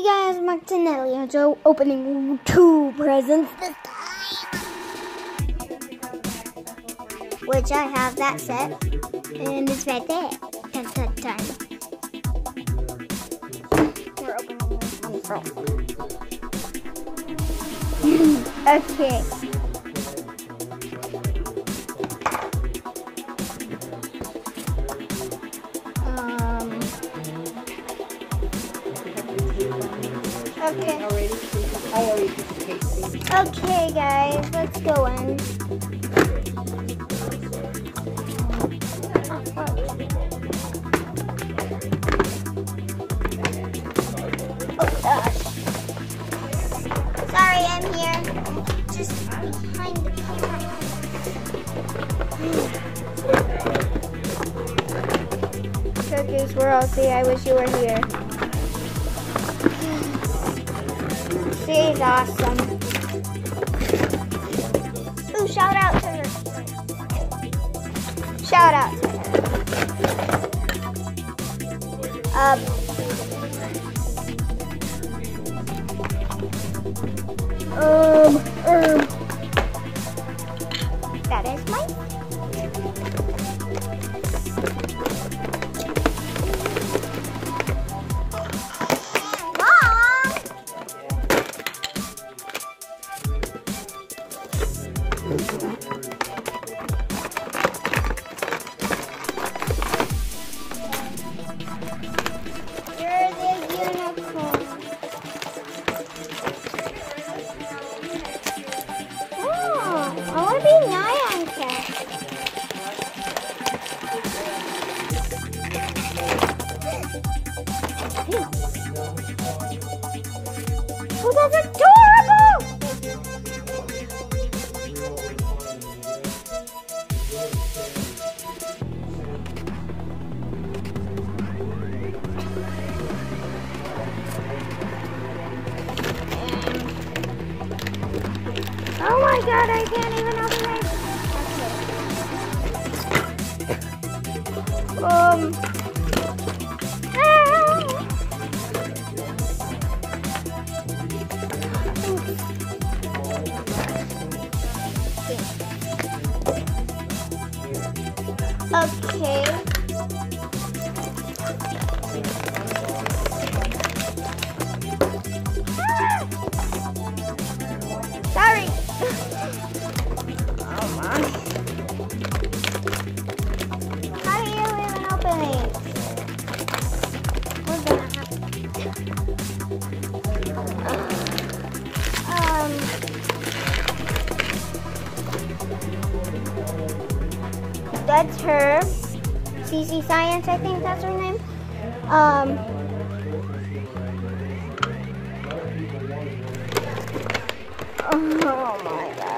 Hey guys, Martinelli, and so opening two presents this time. Which I have that set, and it's right there at that time. We're opening okay. Okay. I already took the case. Okay, guys, let's go in. Oh, gosh. Sorry, I'm here. Just behind the camera. Cookies, we're all see. I wish you were here. She's awesome. Ooh, shout out to her. Shout out to her. Um. Um, um. ですね。My god, I can't even open it. Um. ah. Okay. That's her. CC Science, I think that's her name. Um. Oh my god.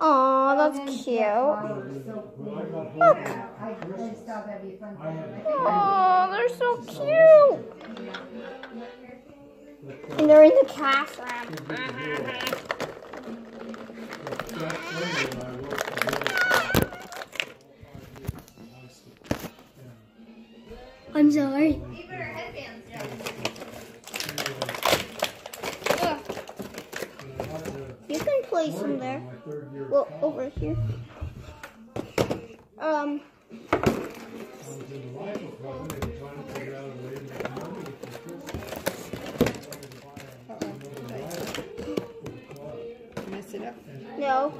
Oh, that's cute. Look. Oh, they're so cute. And they're in the classroom. I'm sorry. Place them there. Well, over here. Um. Mess it up. No.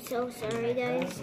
So sorry, guys.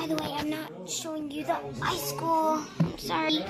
By the way, I'm not showing you the high school. I'm sorry.